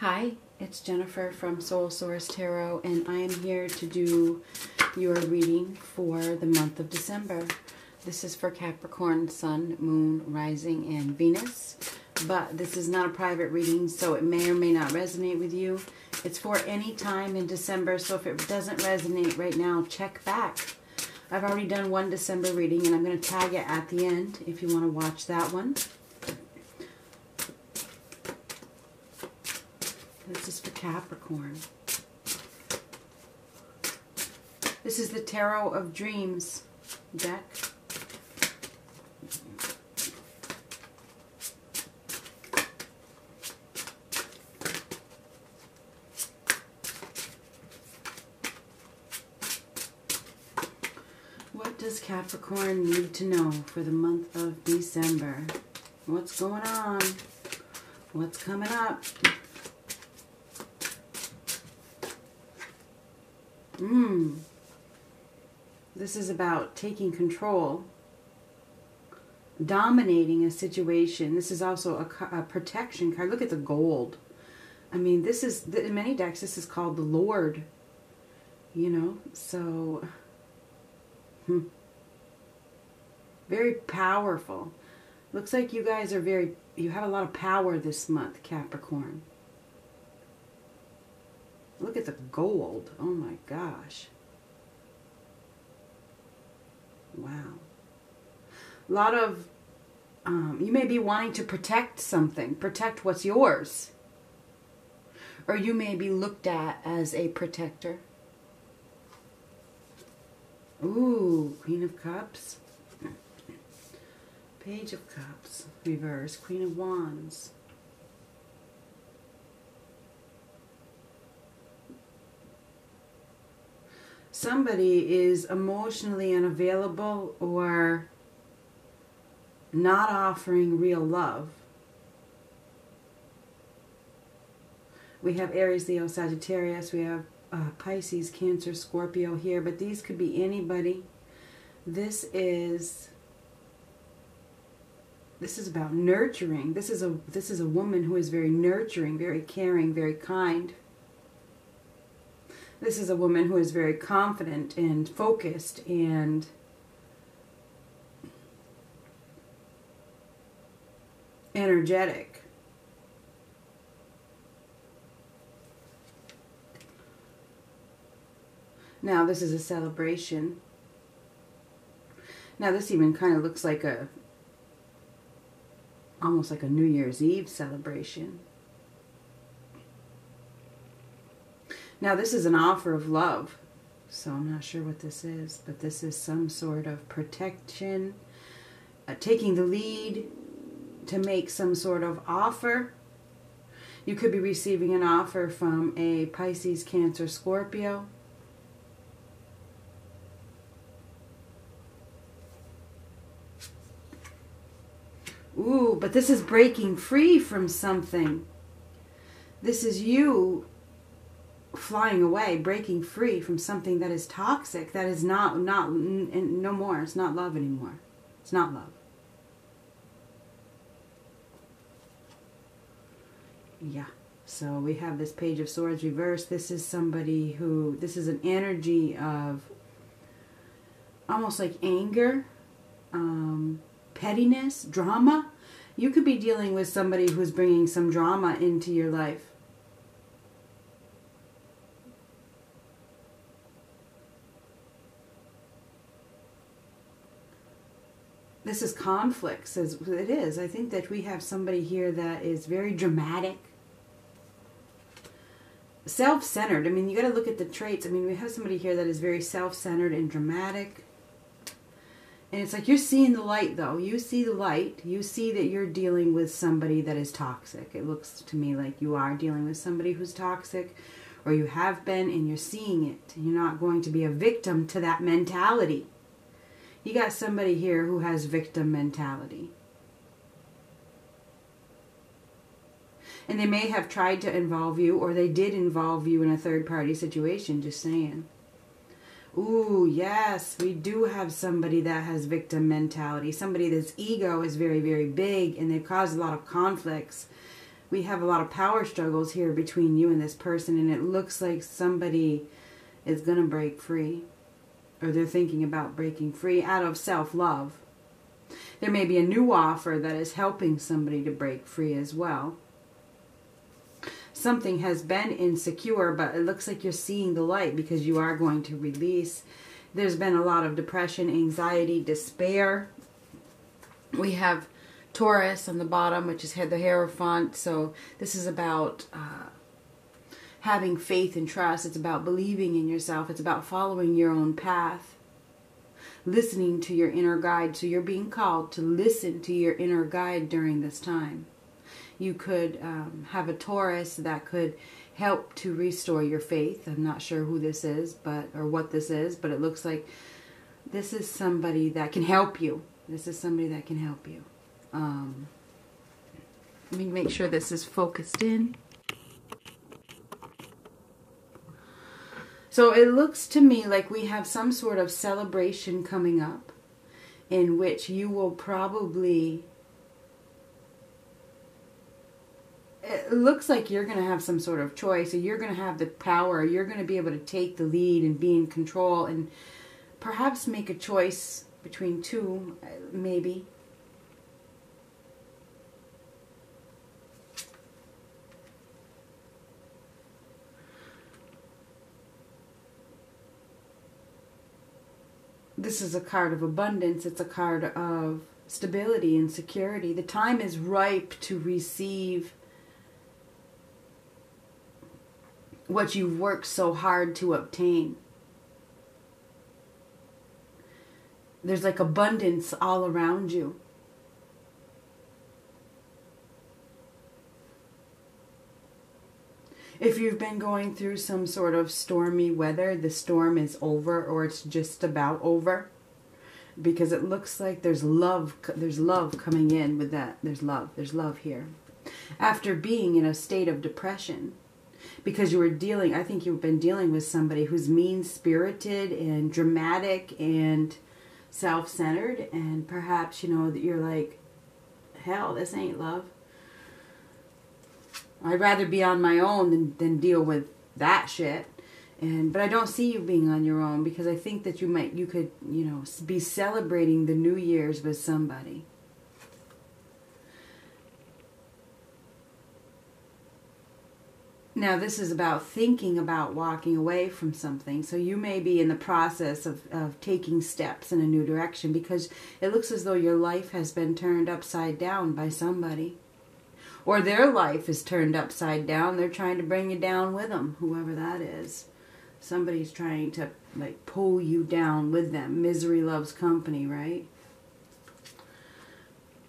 Hi, it's Jennifer from Soul Source Tarot, and I am here to do your reading for the month of December. This is for Capricorn, Sun, Moon, Rising, and Venus, but this is not a private reading, so it may or may not resonate with you. It's for any time in December, so if it doesn't resonate right now, check back. I've already done one December reading, and I'm going to tag it at the end if you want to watch that one. This is for Capricorn. This is the Tarot of Dreams deck. What does Capricorn need to know for the month of December? What's going on? What's coming up? Mmm. This is about taking control, dominating a situation. This is also a, a, protection card. Look at the gold. I mean, this is, in many decks, this is called the Lord. You know, so. Hmm. Very powerful. Looks like you guys are very, you have a lot of power this month, Capricorn. Look at the gold. Oh my gosh. Wow. A lot of, um, you may be wanting to protect something, protect what's yours. Or you may be looked at as a protector. Ooh, Queen of Cups. Page of Cups, reverse, Queen of Wands. Somebody is emotionally unavailable or not offering real love. We have Aries, Leo, Sagittarius. We have uh, Pisces, Cancer, Scorpio here, but these could be anybody. This is this is about nurturing. This is a this is a woman who is very nurturing, very caring, very kind. This is a woman who is very confident and focused and energetic. Now this is a celebration. Now this even kind of looks like a almost like a New Year's Eve celebration. Now, this is an offer of love, so I'm not sure what this is, but this is some sort of protection, uh, taking the lead to make some sort of offer. You could be receiving an offer from a Pisces, Cancer, Scorpio. Ooh, but this is breaking free from something. This is you flying away, breaking free from something that is toxic, that is not, not, no more. It's not love anymore. It's not love. Yeah. So we have this Page of Swords reversed. This is somebody who, this is an energy of almost like anger, um, pettiness, drama. You could be dealing with somebody who's bringing some drama into your life this is conflicts as it is. I think that we have somebody here that is very dramatic, self-centered. I mean, you got to look at the traits. I mean, we have somebody here that is very self-centered and dramatic. And it's like you're seeing the light, though. You see the light. You see that you're dealing with somebody that is toxic. It looks to me like you are dealing with somebody who's toxic, or you have been, and you're seeing it. You're not going to be a victim to that mentality. You got somebody here who has victim mentality. And they may have tried to involve you or they did involve you in a third party situation, just saying. Ooh, yes, we do have somebody that has victim mentality. Somebody that's ego is very, very big and they've caused a lot of conflicts we have a lot of power struggles here between you and this person, and it looks like somebody is going to break free, or they're thinking about breaking free out of self love. There may be a new offer that is helping somebody to break free as well. Something has been insecure, but it looks like you're seeing the light because you are going to release. There's been a lot of depression, anxiety, despair. We have Taurus on the bottom, which is the Hierophant. So this is about uh, having faith and trust. It's about believing in yourself. It's about following your own path, listening to your inner guide. So you're being called to listen to your inner guide during this time. You could um, have a Taurus that could help to restore your faith. I'm not sure who this is, but or what this is, but it looks like this is somebody that can help you. This is somebody that can help you. Um, let me make sure this is focused in. So it looks to me like we have some sort of celebration coming up in which you will probably it looks like you're going to have some sort of choice or you're going to have the power you're going to be able to take the lead and be in control and perhaps make a choice between two maybe this is a card of abundance. It's a card of stability and security. The time is ripe to receive what you've worked so hard to obtain. There's like abundance all around you. If you've been going through some sort of stormy weather, the storm is over or it's just about over. Because it looks like there's love there's love coming in with that. There's love. There's love here. After being in a state of depression, because you were dealing I think you've been dealing with somebody who's mean-spirited and dramatic and self-centered and perhaps you know that you're like hell, this ain't love I'd rather be on my own than, than deal with that shit. And but I don't see you being on your own because I think that you might you could, you know, be celebrating the New Year's with somebody. Now, this is about thinking about walking away from something. So, you may be in the process of, of taking steps in a new direction because it looks as though your life has been turned upside down by somebody or their life is turned upside down. They're trying to bring you down with them, whoever that is. Somebody's trying to like pull you down with them. Misery loves company, right?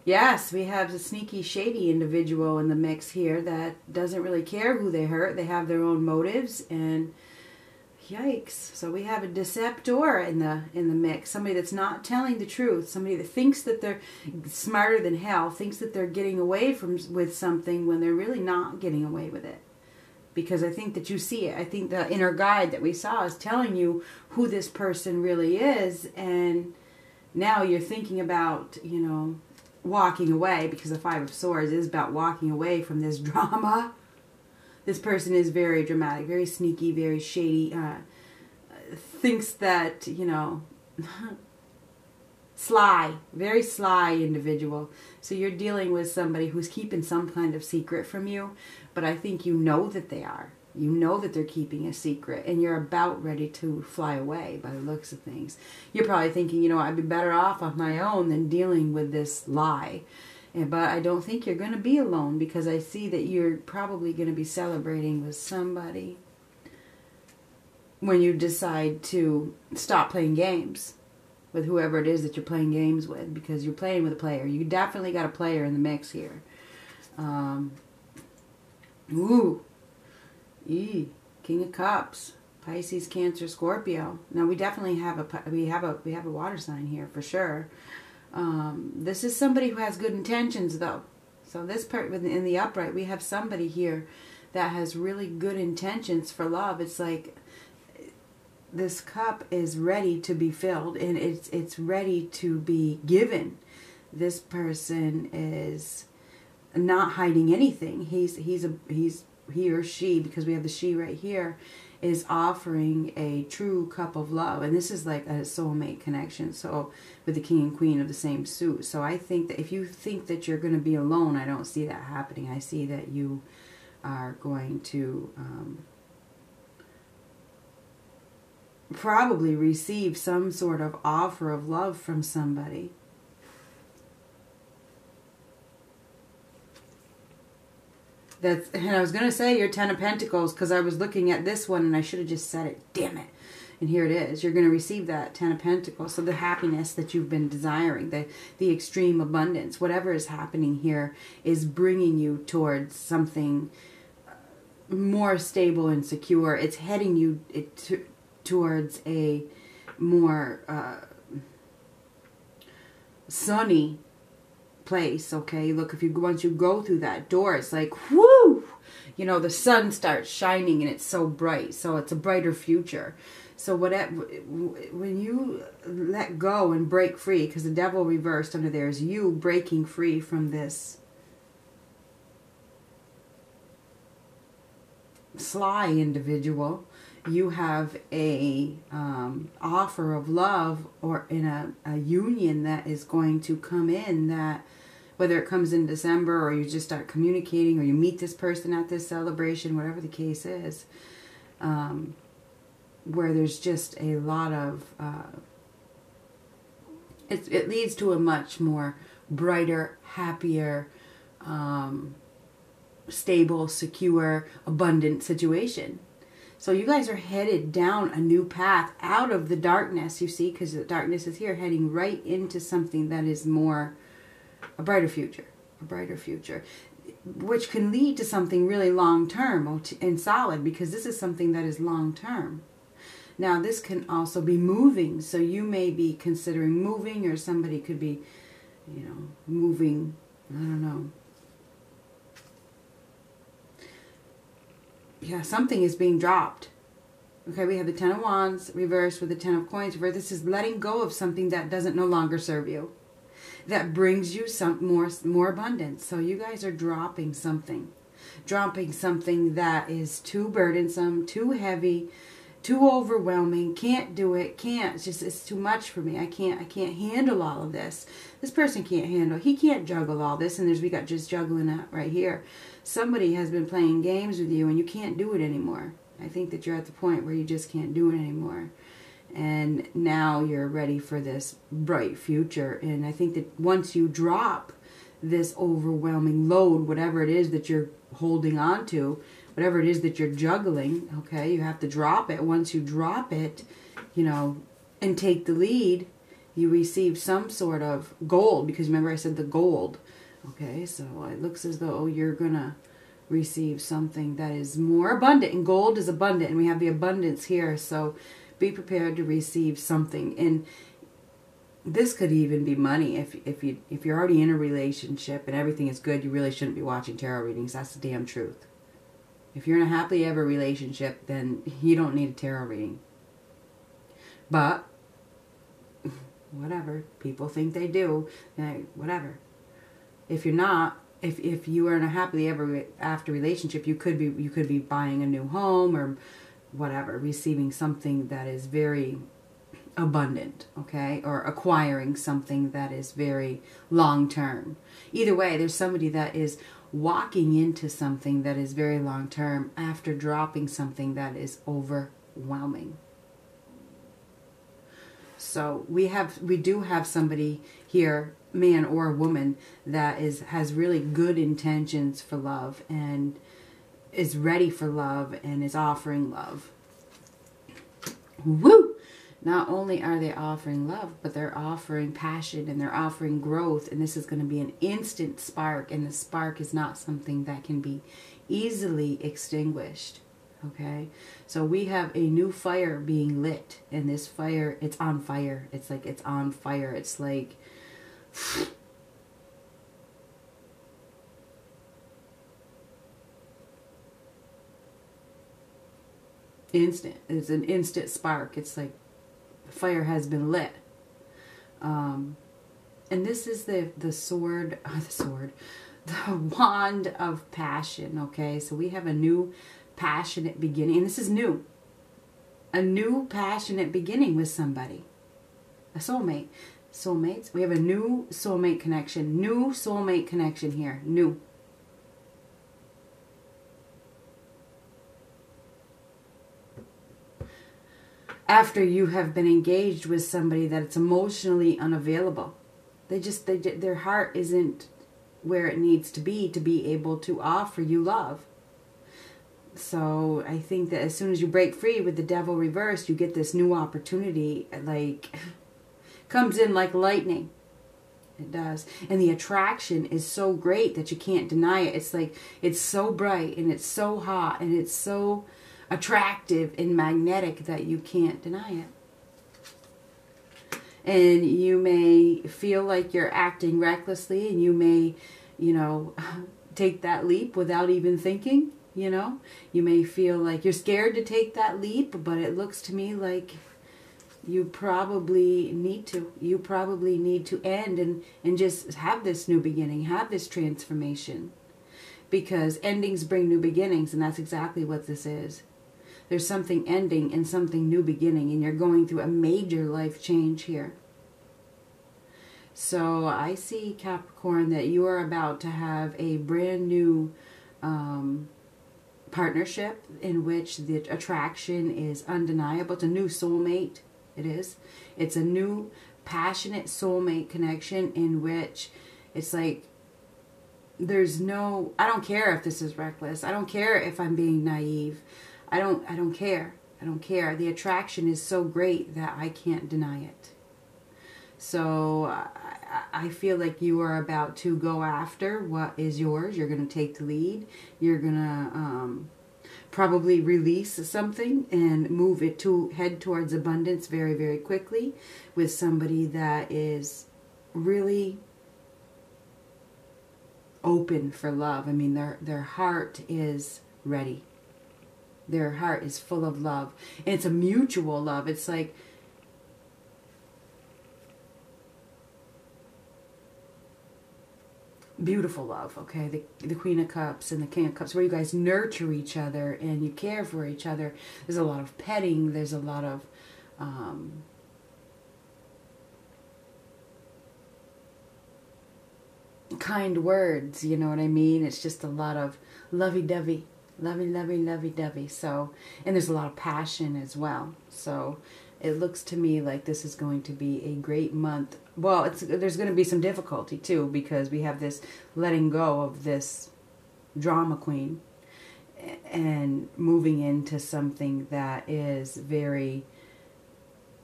Yes, we have a sneaky, shady individual in the mix here that doesn't really care who they hurt. They have their own motives and Yikes. So we have a deceptor in the in the mix. Somebody that's not telling the truth. Somebody that thinks that they're smarter than hell, thinks that they're getting away from with something when they're really not getting away with it. Because I think that you see it. I think the inner guide that we saw is telling you who this person really is and now you're thinking about, you know, walking away because the 5 of swords is about walking away from this drama this person is very dramatic, very sneaky, very shady, uh, thinks that, you know, sly, very sly individual. So you're dealing with somebody who's keeping some kind of secret from you, but I think you know that they are. You know that they're keeping a secret and you're about ready to fly away by the looks of things. You're probably thinking, you know, I'd be better off on my own than dealing with this lie. But I don't think you're going to be alone because I see that you're probably going to be celebrating with somebody when you decide to stop playing games with whoever it is that you're playing games with because you're playing with a player. You definitely got a player in the mix here. Um, ooh. E. King of Cups. Pisces, Cancer, Scorpio. Now we definitely have a we have a we have a water sign here for sure. Um, this is somebody who has good intentions, though. So this part in the upright, we have somebody here that has really good intentions for love. It's like this cup is ready to be filled and it's it's ready to be given. This person is not hiding anything. He's he's a he's he or she because we have the she right here is offering a true cup of love. And this is like a soulmate connection. So with the king and queen of the same suit. So i think that if you think that you're going to be alone i don't see that happening. I see that you are going to um, probably receive some sort of offer of love from somebody That's and I was gonna say your Ten of Pentacles because I was looking at this one and I should have just said it. Damn it! And here it is. You're gonna receive that Ten of Pentacles. So the happiness that you've been desiring, the the extreme abundance, whatever is happening here, is bringing you towards something more stable and secure. It's heading you it, towards a more uh, sunny place okay? Look if you once you go through that door it's like whoo! You know the sun starts shining and it's so bright so it's a brighter future. So whatever when you let go and break free because the devil reversed under there is you breaking free from this sly individual. You have a um, offer of love or in a, a union that is going to come in that whether it comes in December or you just start communicating or you meet this person at this celebration, whatever the case is, um, where there's just a lot of, uh, it, it leads to a much more brighter, happier, um, stable, secure, abundant situation. So you guys are headed down a new path out of the darkness, you see, because the darkness is here, heading right into something that is more a brighter future, a brighter future, which can lead to something really long term and solid because this is something that is long term. Now, this can also be moving, so you may be considering moving, or somebody could be, you know, moving. I don't know. Yeah, something is being dropped. Okay, we have the Ten of Wands reversed with the Ten of Coins. Where this is letting go of something that doesn't no longer serve you that brings you some more more abundance. So you guys are dropping something. Dropping something that is too burdensome, too heavy, too overwhelming, can't do it, can't, it's just it's too much for me. I can't I can't handle all of this. This person can't handle. He can't juggle all this and there's we got just juggling that right here. Somebody has been playing games with you and you can't do it anymore. I think that you're at the point where you just can't do it anymore and now you're ready for this bright future. And I think that once you drop this overwhelming load, whatever it is that you're holding on to, whatever it is that you're juggling, okay, you have to drop it. Once you drop it, you know, and take the lead, you receive some sort of gold because remember I said the gold. Okay, so it looks as though you're gonna receive something that is more abundant and gold is abundant and we have the abundance here so be prepared to receive something. And this could even be money. If if you if you're already in a relationship and everything is good you really shouldn't be watching tarot readings. That's the damn truth. If you're in a happily ever relationship then you don't need a tarot reading. But whatever. People think they do. Whatever. If you're not if if you are in a happily ever after relationship you could be you could be buying a new home or whatever, receiving something that is very abundant, okay, or acquiring something that is very long term. Either way, there's somebody that is walking into something that is very long term after dropping something that is overwhelming. So we have we do have somebody here, man or woman, that is has really good intentions for love and is ready for love and is offering love. Woo! Not only are they offering love, but they're offering passion and they're offering growth. And this is going to be an instant spark. And the spark is not something that can be easily extinguished. Okay? So we have a new fire being lit. And this fire, it's on fire. It's like it's on fire. It's like instant. It's an instant spark. It's like fire has been lit. Um, and this is the the sword, the sword, the wand of passion, okay? So we have a new passionate beginning. And this is new. A new passionate beginning with somebody. A soulmate. Soulmates. We have a new soulmate connection. New soulmate connection here. New. After you have been engaged with somebody that it's emotionally unavailable. They just, they, their heart isn't where it needs to be to be able to offer you love. So I think that as soon as you break free with the devil reversed, you get this new opportunity, like, comes in like lightning. It does. And the attraction is so great that you can't deny it. It's like, it's so bright and it's so hot and it's so attractive and magnetic that you can't deny it. And you may feel like you're acting recklessly and you may you know take that leap without even thinking you know? You may feel like you're scared to take that leap but it looks to me like you probably need to. You probably need to end and and just have this new beginning have this transformation. Because endings bring new beginnings and that's exactly what this is there's something ending and something new beginning, and you're going through a major life change here. So I see, Capricorn, that you are about to have a brand new um, partnership in which the attraction is undeniable. It's a new soulmate. It is. It's a new passionate soulmate connection in which it's like there's no I don't care if this is reckless. I don't care if I'm being naive. I don't I don't care. I don't care. The attraction is so great that I can't deny it. So I, feel like you are about to go after what is yours. You're going to take the lead. You're going to um, probably release something and move it to head towards abundance very, very quickly with somebody that is really open for love. I mean, their their heart is ready their heart is full of love. And it's a mutual love. It's like beautiful love, okay? The, the Queen of Cups and the King of Cups, where you guys nurture each other and you care for each other. There's a lot of petting, there's a lot of. Um, kind words, you know what I mean? It's just a lot of lovey dovey lovey, lovey, lovey dovey. So, and there's a lot of passion as well. So, it looks to me like this is going to be a great month. Well, it's there's going to be some difficulty too because we have this letting go of this drama queen and moving into something that is very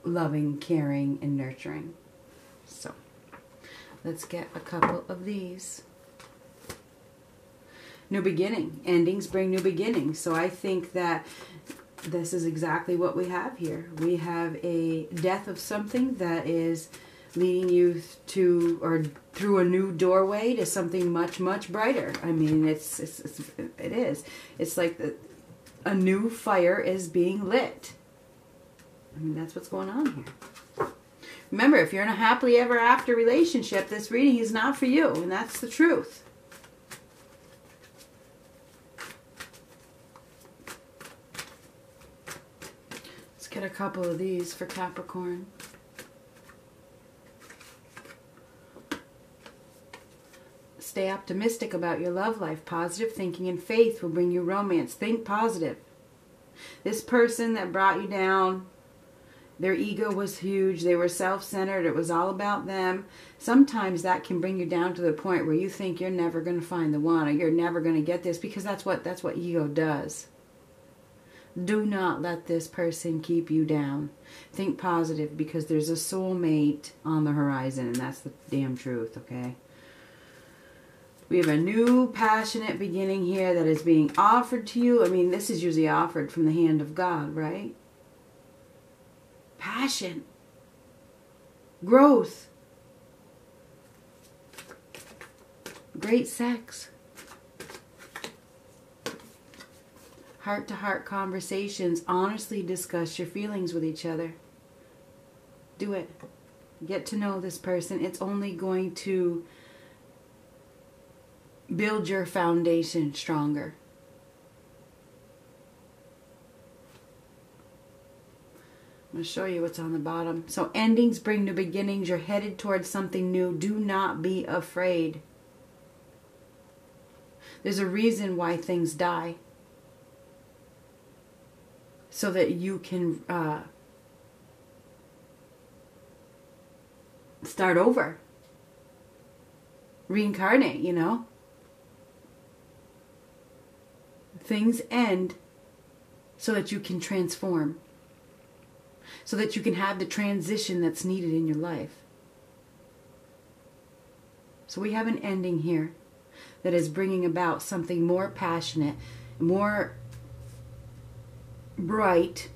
loving, caring, and nurturing. So, let's get a couple of these new beginning. Endings bring new beginnings. So I think that this is exactly what we have here. We have a death of something that is leading you to or through a new doorway to something much much brighter. I mean, it's, it's, it's it is. It's like the, a new fire is being lit. I mean, that's what's going on here. Remember, if you're in a happily ever after relationship, this reading is not for you, and that's the truth. Get a couple of these for Capricorn. Stay optimistic about your love life. Positive thinking and faith will bring you romance. Think positive. This person that brought you down, their ego was huge. They were self-centered. It was all about them. Sometimes that can bring you down to the point where you think you're never going to find the one or you're never going to get this because that's what that's what ego does. Do not let this person keep you down. Think positive because there's a soulmate on the horizon, and that's the damn truth, okay? We have a new passionate beginning here that is being offered to you. I mean, this is usually offered from the hand of God, right? Passion. Growth. Great sex. Heart to heart conversations, honestly discuss your feelings with each other. Do it. Get to know this person. It's only going to build your foundation stronger. I'm going to show you what's on the bottom. So endings bring new beginnings. You're headed towards something new. Do not be afraid. There's a reason why things die. So that you can uh, start over. Reincarnate, you know? Things end so that you can transform so that you can have the transition that's needed in your life. So we have an ending here that is bringing about something more passionate, more bright,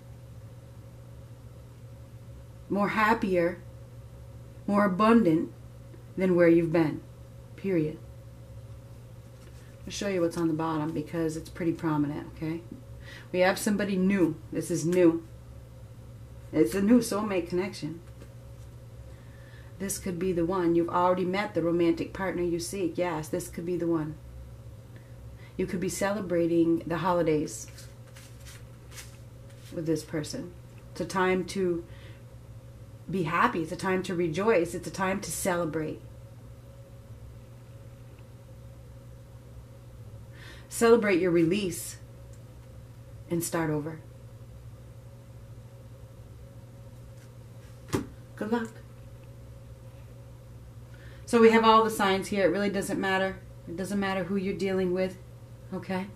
more happier, more abundant than where you've been. Period. I'll show you what's on the bottom because it's pretty prominent, okay? We have somebody new. This is new. It's a new soulmate connection. This could be the one. You've already met the romantic partner you seek. Yes, this could be the one. You could be celebrating the holidays with this person. It's a time to be happy. It's a time to rejoice. It's a time to celebrate. Celebrate your release and start over. Good luck. So we have all the signs here. It really doesn't matter. It doesn't matter who you're dealing with. Okay?